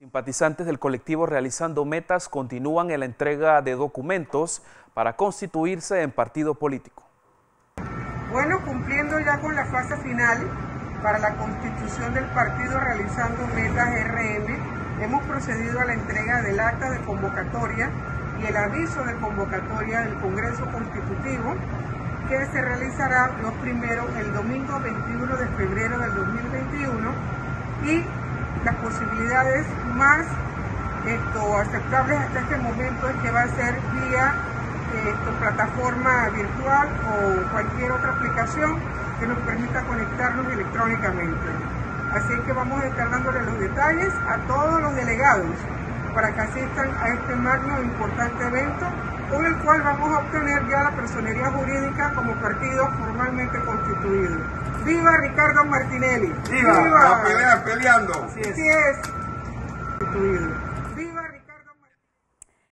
Simpatizantes del colectivo Realizando Metas continúan en la entrega de documentos para constituirse en partido político. Bueno, cumpliendo ya con la fase final para la constitución del partido Realizando Metas RM, hemos procedido a la entrega del acta de convocatoria y el aviso de convocatoria del Congreso Constitutivo que se realizará los primeros el domingo 21 de febrero del 2021 y posibilidades más aceptables hasta este momento es que va a ser vía plataforma virtual o cualquier otra aplicación que nos permita conectarnos electrónicamente. Así que vamos a estar dándole los detalles a todos los delegados para que asistan a este magno e importante evento con el cual vamos a obtener ya la personería jurídica como partido formalmente constituido. ¡Viva Ricardo Martinelli! ¡Viva! ¡Viva! La peleando! Así es. Así es.